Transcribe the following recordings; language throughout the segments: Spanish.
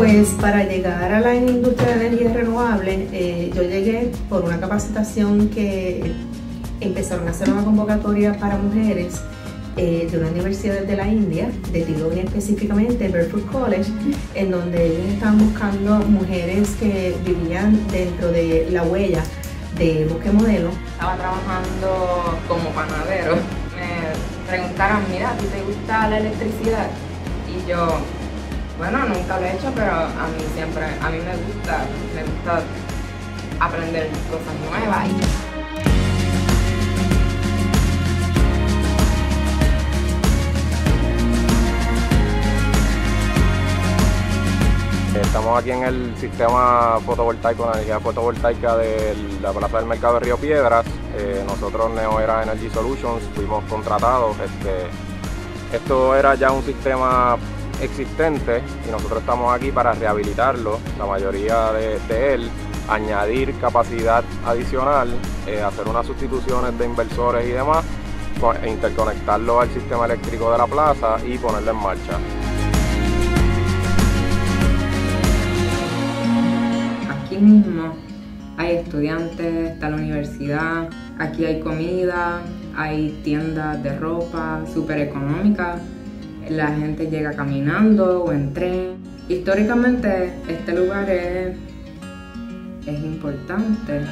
Pues para llegar a la industria de energía renovable, eh, yo llegué por una capacitación que empezaron a hacer una convocatoria para mujeres eh, de una universidad de la India, de Tironi específicamente, Barefoot College, en donde ellos estaban buscando mujeres que vivían dentro de la huella de Bosque Modelo. Estaba trabajando como panadero. Me preguntaron, mira, ¿a ti te gusta la electricidad? Y yo, bueno, nunca lo he hecho, pero a mí siempre, a mí me gusta, me gusta aprender cosas nuevas. Estamos aquí en el sistema fotovoltaico, energía fotovoltaica de la Plaza del Mercado de Río Piedras. Eh, nosotros, Neoera Energy Solutions, fuimos contratados. Este, esto era ya un sistema existente y nosotros estamos aquí para rehabilitarlo, la mayoría de, él, añadir capacidad adicional, eh, hacer unas sustituciones de inversores y demás, e interconectarlo al sistema eléctrico de la plaza y ponerlo en marcha. Aquí mismo hay estudiantes, está la universidad, aquí hay comida, hay tiendas de ropa súper económicas la gente llega caminando o en tren. Históricamente este lugar es, es importante.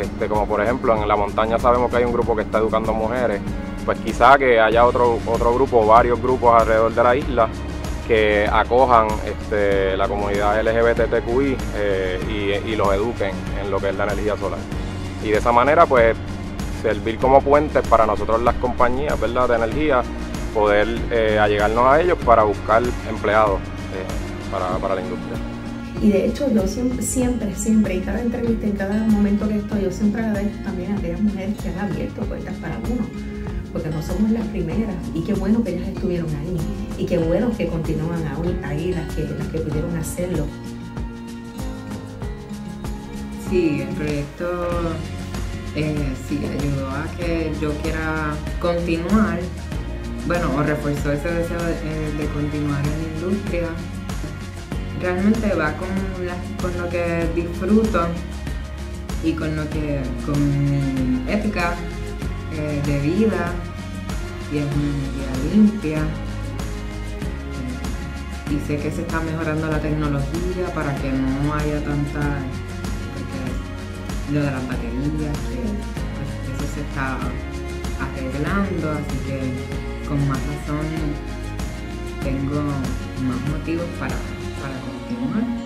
Este, como por ejemplo en la montaña sabemos que hay un grupo que está educando mujeres pues quizá que haya otro, otro grupo, varios grupos alrededor de la isla que acojan este, la comunidad LGBTQI eh, y, los eduquen en lo que es la energía solar. Y de esa manera, pues, servir como puentes para nosotros las compañías ¿verdad? de energía, poder eh, allegarnos a ellos para buscar empleados eh, para, para la industria. Y de hecho yo siempre, siempre, siempre, y cada entrevista, en cada momento que estoy, yo siempre agradezco también a aquellas mujeres que han abierto puertas para uno porque no somos las primeras y qué bueno que ellas estuvieron ahí y qué bueno que continúan ahí las que, las que pudieron hacerlo. Sí, el proyecto eh, sí ayudó a que yo quiera continuar, bueno, o reforzó ese deseo de, eh, continuar en la industria. Realmente va con, con lo que disfruto y con lo que, con mi ética eh, de vida y es una vida limpia. Y sé que se está mejorando la tecnología para que no haya tanta. lo de las baterías, que pues, eso se está arreglando, así que con más razón tengo más motivos para, para continuar.